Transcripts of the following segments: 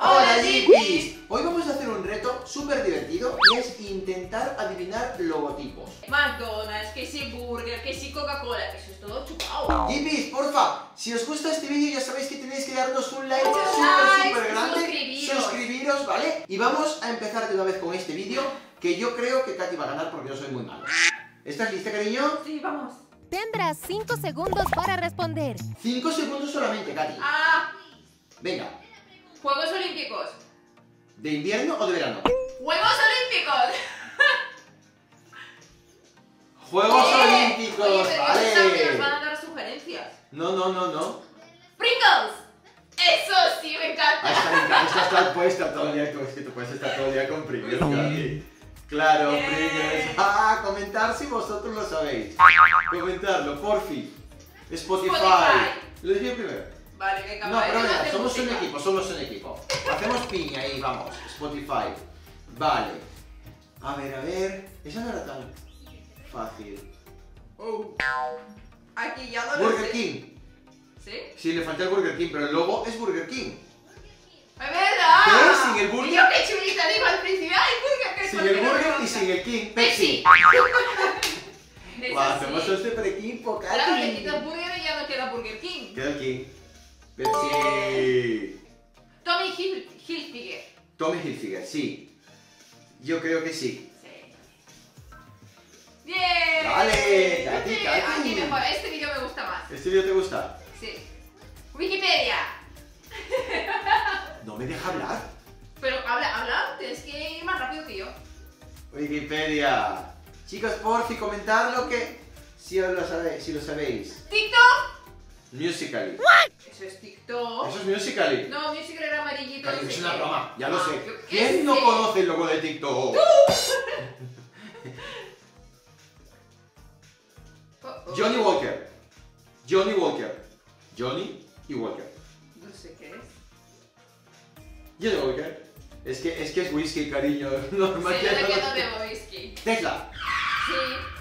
Hola Jeepies. Hoy vamos a hacer un reto súper divertido y es intentar adivinar logotipos. McDonald's, que si Burger, que si Coca-Cola, eso es todo chupado. Jeepies, porfa, si os gusta este vídeo ya sabéis que tenéis que darnos un like súper súper grande. suscribiros. Suscribiros, ¿vale? Y vamos a empezar de una vez con este vídeo que yo creo que Katy va a ganar porque yo soy muy malo. ¿Estás lista, cariño? Sí, vamos. Tendrás 5 segundos para responder. Cinco segundos solamente, Katy. Ah, Venga, Juegos Olímpicos. ¿de invierno o de verano? ¡Juegos Olímpicos! Juegos Olímpicos, oye, que nos van vale. a dar sugerencias. No, no, no, no. ¡Pringles! Eso sí, me encanta. Está, esta está puesta todo el día, es que tú puedes estar todo el día con Pringles, Katy. Claro, Bien. Pringles. Ah, comentar si vosotros lo sabéis. Comentarlo, porfi. Spotify. Spotify. Lo dije primero. Vale, venga, No, vale, pero venga, somos un equipo, somos un equipo. Hacemos piña ahí, vamos. Spotify. Vale. A ver, a ver. Esa no era tan fácil. Oh. Aquí ya lo Burger sé. King. ¿Sí? Sí, le falta el Burger King, pero el logo es Burger King. ¡Es verdad! ¿Ves? Sin el burger. Y yo qué chulita digo al principio. ¡Ay, burger! que Sin el no burger y sin el King. Pepsi. Pepsi. Guau, hacemos este pre-equipo, Katy. Claro, le quitas burger y ya no queda Burger King. Queda el King. Pepsi. Tommy Hilfiger. Tommy Hilfiger, sí. Yo creo que sí. Sí. ¡Bien! Vale, Katy, Sí, Katy. Aquí mejor, este vídeo me gusta más. ¿Este video te gusta? Sí. Wikipedia. No me deja hablar. Pero habla, habla, tienes que ir más rápido que yo. Wikipedia. Chicos, por fin comentar lo que... Si lo sabéis, si lo sabéis. TikTok. Musical.ly. Eso es TikTok. Eso es Musical.ly. No, Musical era amarillito. No es una qué. broma, ya lo Ah, sé. qué ¿Quién no conoce el logo de TikTok? Oh, oh. Johnny Walker. Johnny Walker. Johnny y Walker. No sé qué es. Johnny Walker. Es que es, que es whisky, cariño. Normal Sí, que yo no me lo- quedo de whisky. Tesla. Sí.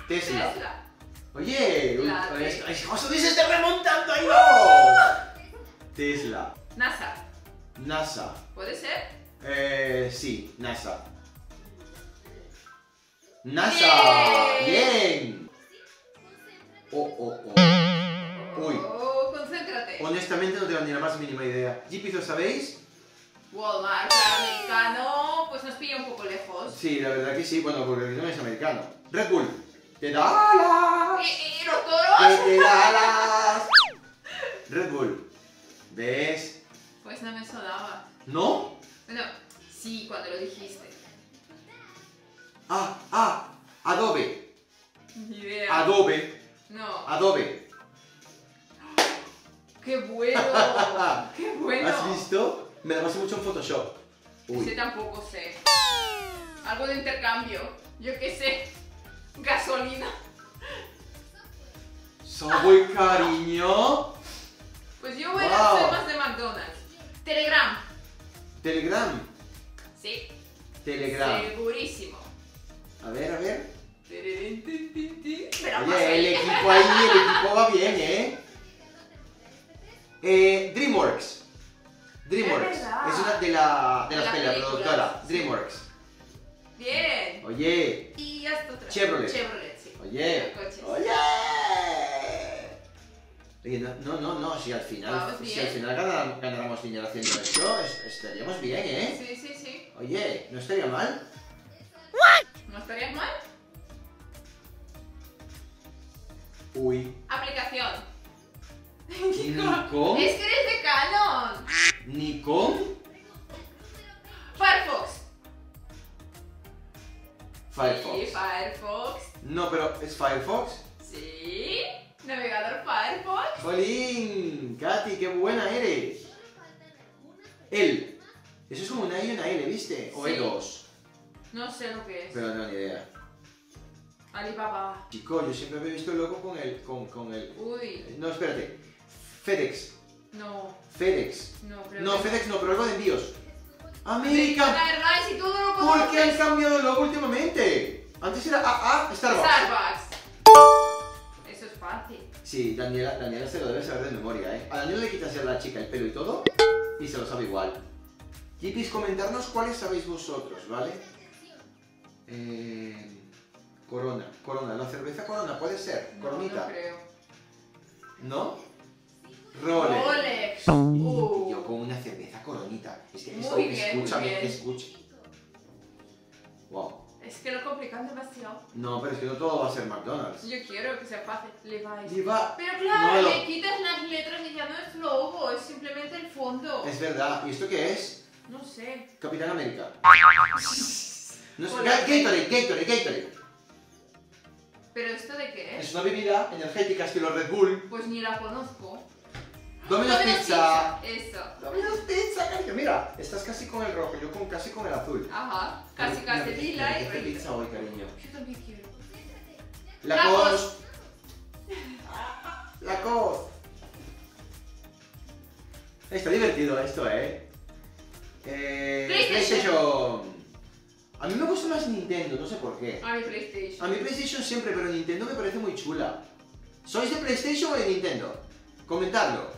Tesla. Tesla. Oye, uy, Claro. es- es- José Luis está remontando ahí no. Tesla. NASA. NASA. ¿Puede ser? Eh, sí, NASA. NASA. Bien. Oh, oh, oh. Uy. Oh, concéntrate. Honestamente no tengo ni la más mínima idea. ¿GP lo sabéis? Walmart, americano, pues nos pilla un poco lejos. Sí, la verdad que sí, bueno, porque no es americano. Red Bull. ¡Te da alas! ¿Y, y los ¡Que toros? te da alas! Red Bull. ¿Ves? Pues no me sonaba. ¿No? Bueno, sí, cuando lo dijiste. Ah, ah, Adobe. Ni idea. Adobe. No. Adobe. ¡Qué bueno! ¡Qué bueno! ¿Has visto? Me la paso mucho en Photoshop. Ese Uy. tampoco sé. Algo de intercambio. Yo qué sé. Gasolina. Subway, cariño. Pues yo voy Wow. a hacer más de McDonald's. Telegram. Telegram. Sí. Telegram. Segurísimo. A ver, a ver. Pero Oye, el equipo ahí, el equipo va bien, ¿eh? Eh, DreamWorks. DreamWorks. Es una de, la, de las películas, productora. DreamWorks. Bien. Oye, Y hasta otra. Chevrolet. Chevrolet, sí. oye, oye. Oye, no, no, no, no, si al final, Vamos si al final ganáramos, ganáramos dinero haciendo esto, es- estaríamos bien, ¿eh? Sí, sí, sí. Oye, ¿no estaría mal? ¿No estarías mal? Uy, Aplicación. Nikon, Es que eres de Canon. Nikon, Firefox. Firefox. Sí, Firefox. No, pero ¿es Firefox? Navegador Firefox. Jolín, Katy, qué buena eres. El. Eso es como una I y una L, ¿viste? O Sí. E2. No sé lo que es. Pero no, ni idea. Alibaba. Chico, yo siempre había visto el logo con el. con, con el. Uy. No, espérate. FedEx. No. FedEx. No, creo No, FedEx no, pero algo de envíos. American American. Airlines y todo lo ¿Por qué han cambiado el logo últimamente? Antes era AA Starbucks. Starbucks. Sí, Daniela, Daniela se lo debe saber de memoria, ¿eh? A Daniela le quitas ya a la chica el pelo y todo y se lo sabe igual. Yipis, comentarnos cuáles sabéis vosotros, ¿vale? Eh, corona, Corona, la cerveza Corona, puede ser, No, Coronita, No creo. ¿no? Rolex. Rolex. Demasiado. No, pero es que no todo va a ser McDonald's. Yo quiero que sea fácil. Levi's. Lleva... Pero claro, No, le quitas las letras y ya no es logo, es simplemente el fondo. Es verdad. ¿Y esto qué es? No sé. Capitán América. No. Hola. Ga- Gatorade, Gatorade, Gatorade. ¿Pero esto de qué es? Es una bebida energética estilo Red Bull. Pues ni la conozco. Domino's Domino's Pizza. Eso. Domino's Pizza. Mira, estás casi con el rojo, yo con, casi con el azul. Ajá. Casi casi lila y rojizo. pizza hoy, cariño. Yo también quiero. La La cos. La cos. Está divertido esto, ¿eh? eh PlayStation. A mí me gusta más Nintendo, no sé por qué. A mi PlayStation. A mí PlayStation siempre, pero Nintendo me parece muy chula. ¿Sois de PlayStation o de Nintendo? Comentadlo.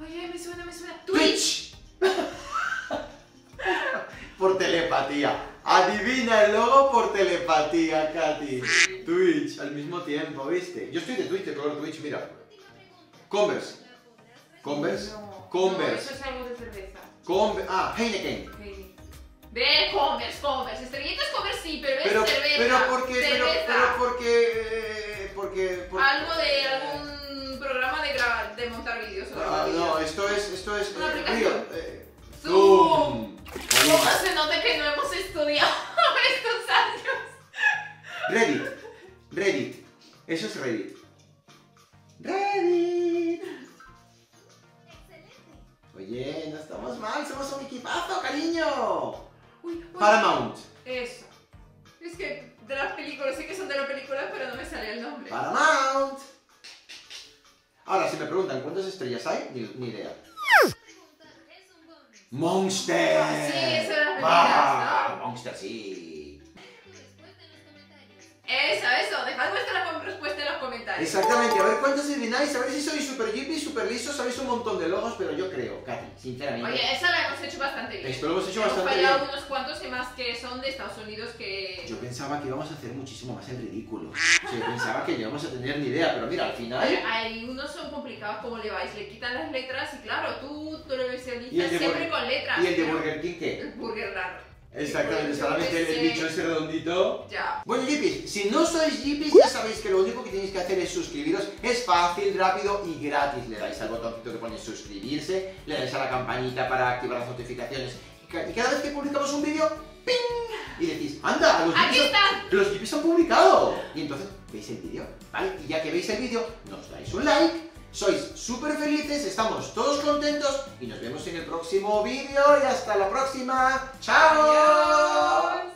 Oye, me suena, me suena. Twitch. por telepatía. Adivina el logo por telepatía, Katy. Twitch, al mismo tiempo, ¿viste? Yo estoy de Twitch, de color Twitch, mira. Converse. Converse. Converse. No, eso es algo de cerveza. Converse. Ah, Heineken. Ve, Converse, Converse. Estrellitas Converse sí, pero es Pero, cerveza. pero porque, pero, cerveza. pero porque, eh, porque, por- Algo de algún programa de, gra- de montar vídeos Ah, no, vídeos. esto es, esto es. Una eh, aplicación. Eh, Zoom. Zoom. ¿Cómo se nota que no hemos estudiado estos años? Reddit. Reddit. Eso es Reddit. Reddit. Oye, no estamos mal, somos un equipazo, cariño. Uy, uy. Paramount. Eso. Es que de las películas, sé que son de las películas, pero no me sale el nombre. Paramount. Ahora, si me preguntan cuántas estrellas hay, ni, ni idea. Monster. Sí, eso Monster, sí. Eso, eso. Dejad vuestra respuesta en los comentarios. Exactamente, a ver cuántos adivináis, a ver si sois super jeepy, super lisos, sabéis un montón de logos, pero yo creo, Katy, sinceramente. Oye, esa la hemos hecho bastante bien. Esto lo hemos hecho Hemos bastante fallado bien. unos cuantos y más que son de Estados Unidos que... Yo pensaba que íbamos a hacer muchísimo más el ridículo. O sea, yo pensaba que íbamos a tener ni idea, pero mira, al Oye, final. hay unos son complicados como le vais, le quitan las letras y claro, tú te lo ¿Y de siempre Burger- con letras. ¿Y el de pero- Burger King qué? El Burger raro. Exactamente, Yo solamente el, bicho ese redondito. Ya. Bueno, Jeepis, si no sois Jeepis, ya sabéis que lo único que tenéis que hacer es suscribiros. Es fácil, rápido y gratis. Le dais al botoncito que pone suscribirse, le dais a la campanita para activar las notificaciones. Y ca- y cada vez que publicamos un vídeo, ¡ping! Y decís, anda, los ¡Aquí están! los Jeepis han publicado. Y entonces veis el vídeo, ¿vale? Y ya que veis el vídeo, nos dais un like. Sois súper felices, estamos todos contentos y nos vemos en el próximo vídeo y hasta la próxima. ¡Chao!